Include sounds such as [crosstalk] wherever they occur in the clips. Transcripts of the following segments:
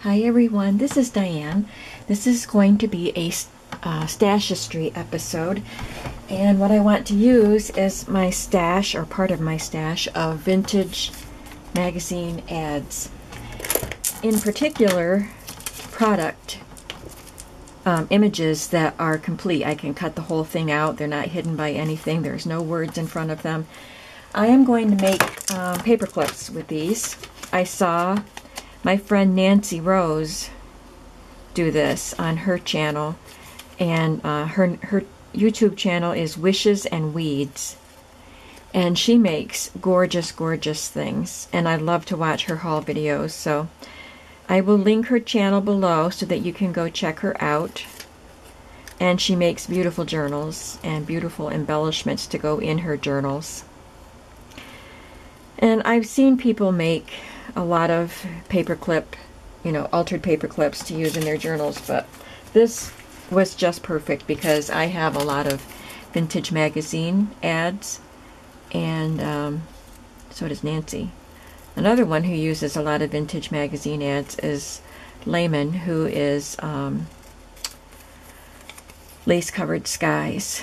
Hi everyone, this is Diane. This is going to be a uh, Stashistry episode, and what I want to use is my stash, or part of my stash, of vintage magazine ads. In particular, product um, images that are complete. I can cut the whole thing out. They're not hidden by anything. There's no words in front of them. I am going to make um, paper clips with these. I saw my friend Nancy Rose do this on her channel, and uh, her her YouTube channel is Wishes and Weeds, and she makes gorgeous, gorgeous things, and I love to watch her haul videos. So I will link her channel below so that you can go check her out. And she makes beautiful journals and beautiful embellishments to go in her journals. And I've seen people make a lot of paperclip, you know, altered paper clips to use in their journals, but this was just perfect because I have a lot of vintage magazine ads, and um, so does Nancy. Another one who uses a lot of vintage magazine ads is Layman, who is um, Lace Covered Skies.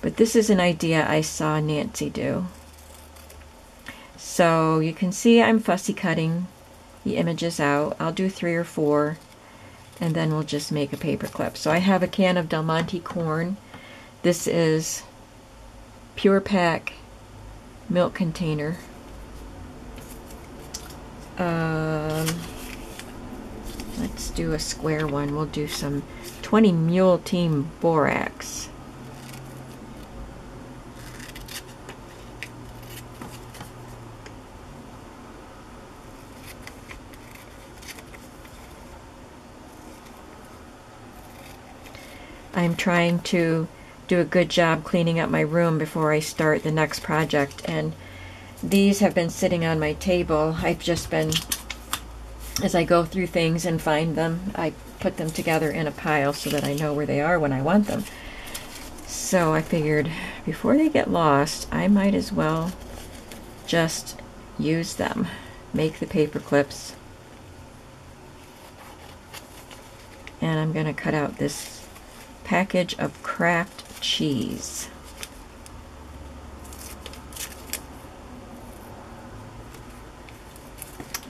But this is an idea I saw Nancy do. So you can see I'm fussy cutting the images out. I'll do three or four and then we'll just make a paper clip. So I have a can of Del Monte corn. This is Pure-Pak milk container. Um, let's do a square one. We'll do some 20 Mule Team Borax. I'm trying to do a good job cleaning up my room before I start the next project and these have been sitting on my table. I've just been, as I go through things and find them, I put them together in a pile so that I know where they are when I want them. So I figured before they get lost, I might as well just use them. Make the paper clips. And I'm going to cut out this package of Kraft cheese.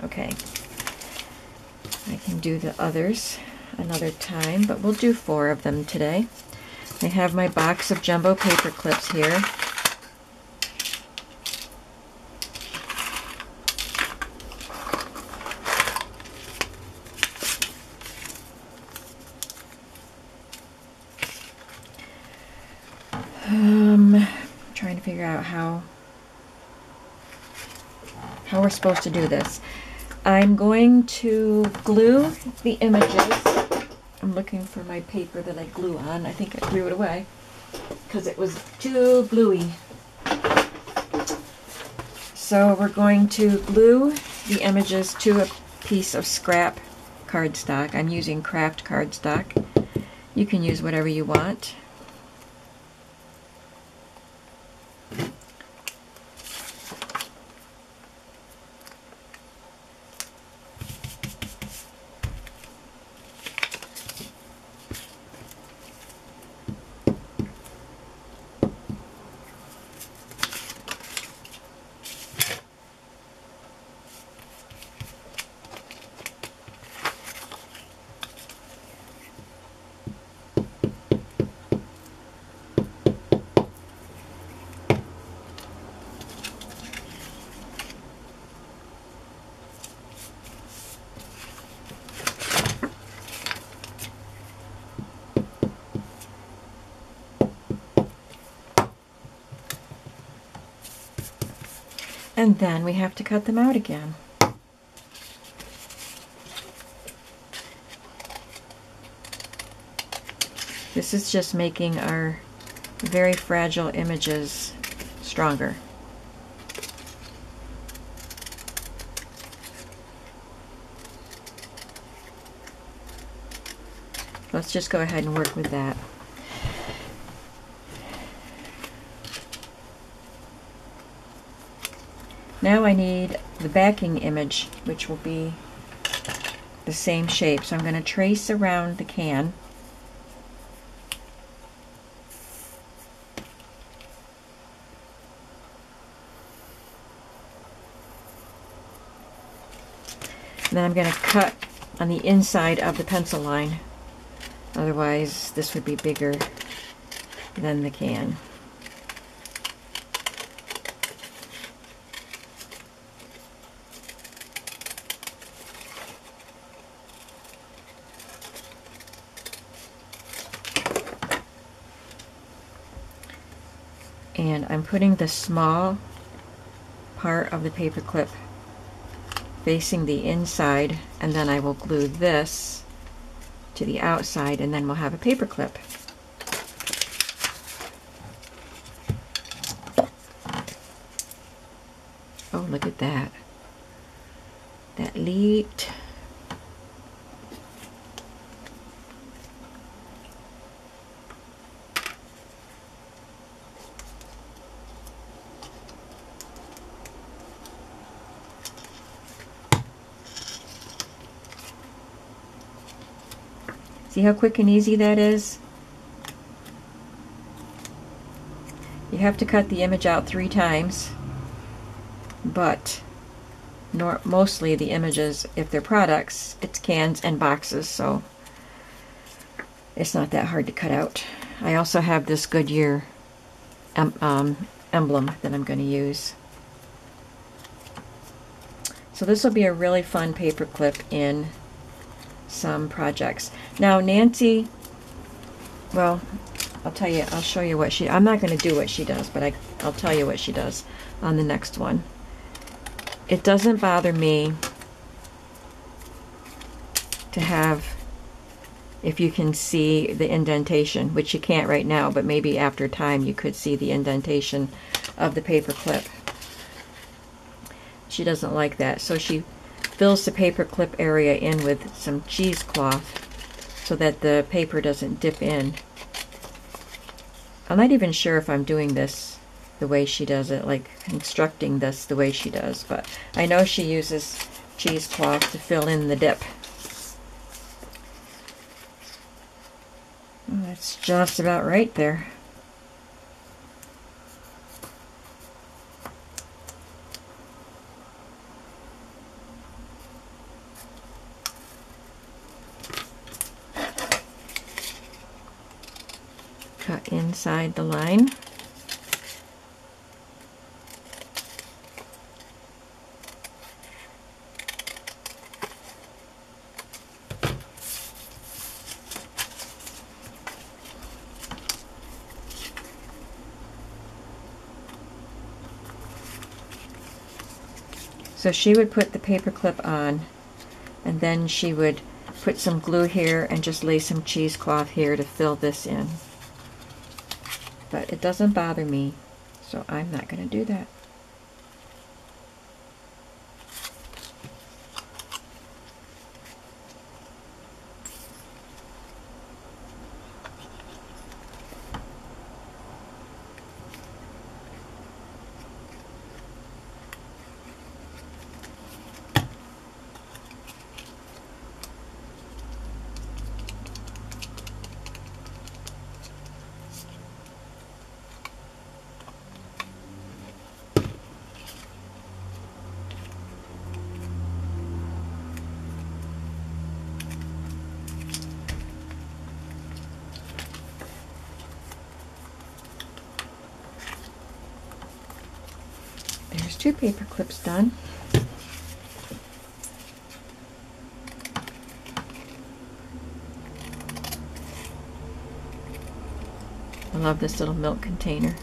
Okay, I can do the others another time, but we'll do four of them today. I have my box of jumbo paper clips here. Um, trying to figure out how how we're supposed to do this. I'm going to glue the images. I'm looking for my paper that I glue on. I think I threw it away because it was too gluey. So we're going to glue the images to a piece of scrap cardstock. I'm using kraft cardstock. You can use whatever you want. And then we have to cut them out again. This is just making our very fragile images stronger. Let's just go ahead and work with that. Now I need the backing image, which will be the same shape. So I'm going to trace around the can. And then I'm going to cut on the inside of the pencil line. Otherwise, this would be bigger than the can. and I'm putting the small part of the paper clip facing the inside and then I will glue this to the outside and then we'll have a paper clip. Oh, look at that. That leaped. See how quick and easy that is? You have to cut the image out three times, but nor mostly the images, if they're products, it's cans and boxes, so it's not that hard to cut out. I also have this Goodyear em um, emblem that I'm going to use. So this will be a really fun paper clip in some projects. Now Nancy, well, I'll tell you, I'll show you what she, I'm not going to do what she does, but I, I'll tell you what she does on the next one. It doesn't bother me to have, if you can see the indentation, which you can't right now, but maybe after time you could see the indentation of the paper clip. She doesn't like that, so she fills the paper clip area in with some cheesecloth so that the paper doesn't dip in. I'm not even sure if I'm doing this the way she does it, like constructing this the way she does, but I know she uses cheesecloth to fill in the dip. That's just about right there. cut inside the line. So she would put the paper clip on and then she would put some glue here and just lay some cheesecloth here to fill this in but it doesn't bother me, so I'm not going to do that. Two paper clips done. I love this little milk container.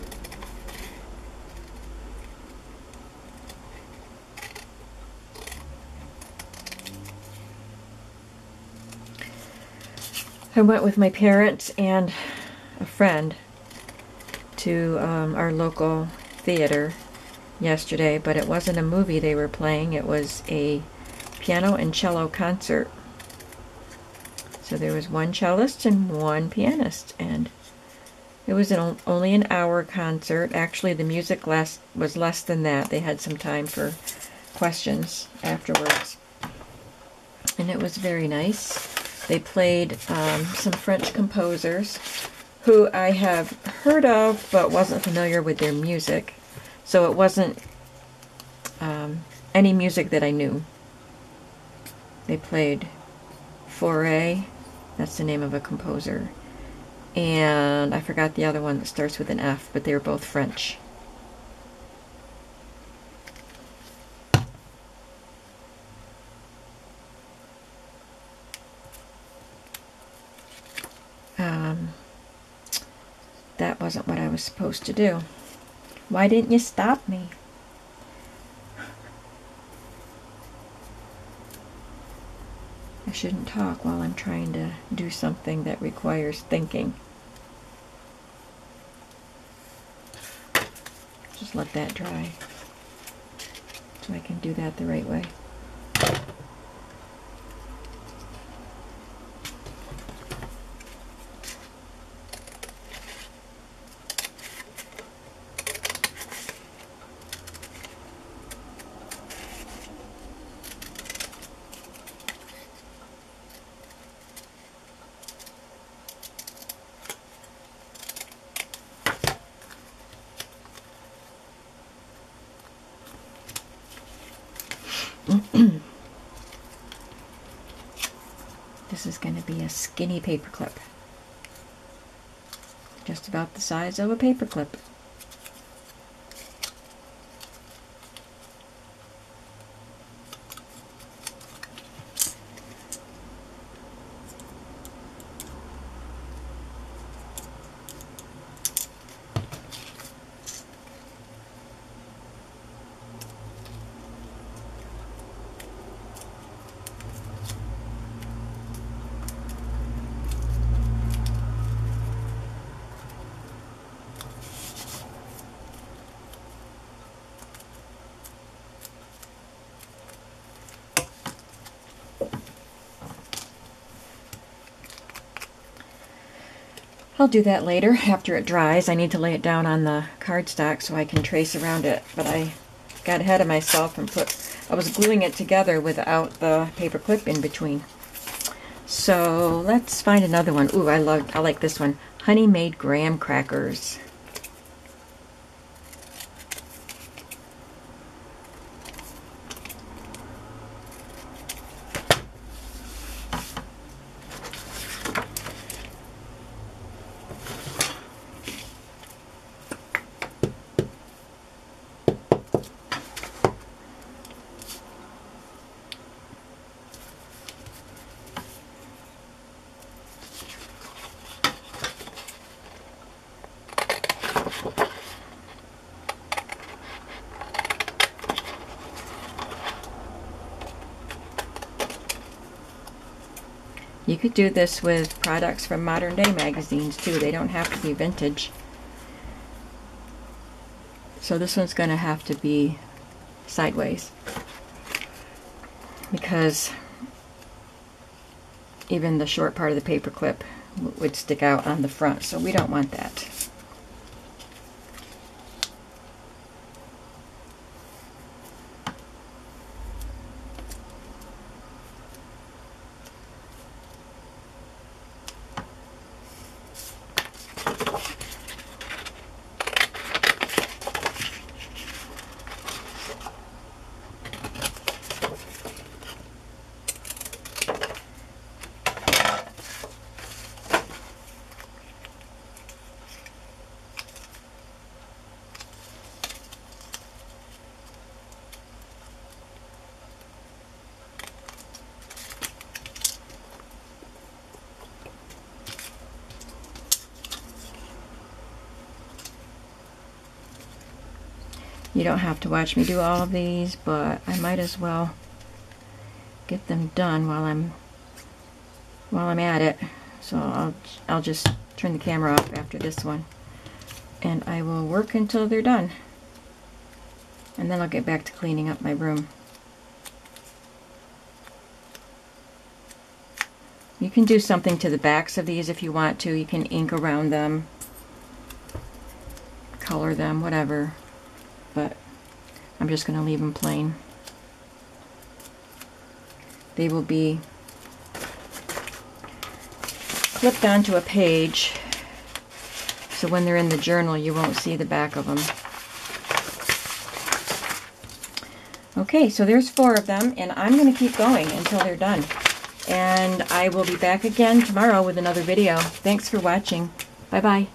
I went with my parents and a friend to um, our local theater yesterday, but it wasn't a movie they were playing. It was a piano and cello concert. So there was one cellist and one pianist, and it was an, only an hour concert. Actually, the music less, was less than that. They had some time for questions afterwards. And it was very nice. They played um, some French composers who I have heard of but wasn't familiar with their music. So it wasn't um, any music that I knew. They played Fauré, that's the name of a composer, and I forgot the other one that starts with an F, but they were both French. Um, that wasn't what I was supposed to do. Why didn't you stop me? I shouldn't talk while I'm trying to do something that requires thinking. Just let that dry so I can do that the right way. This is going to be a skinny paper clip. Just about the size of a paper I'll do that later [laughs] after it dries. I need to lay it down on the cardstock so I can trace around it. But I got ahead of myself and put, I was gluing it together without the paper clip in between. So let's find another one. Ooh, I love, I like this one. Honey Maid graham crackers. You could do this with products from modern day magazines too. They don't have to be vintage. So this one's going to have to be sideways because even the short part of the paper clip would stick out on the front so we don't want that. You don't have to watch me do all of these, but I might as well get them done while I'm while I'm at it. So I'll I'll just turn the camera off after this one. And I will work until they're done. And then I'll get back to cleaning up my room. You can do something to the backs of these if you want to. You can ink around them, color them, whatever but I'm just going to leave them plain. They will be clipped onto a page so when they're in the journal you won't see the back of them. Okay, so there's four of them, and I'm going to keep going until they're done. And I will be back again tomorrow with another video. Thanks for watching. Bye-bye.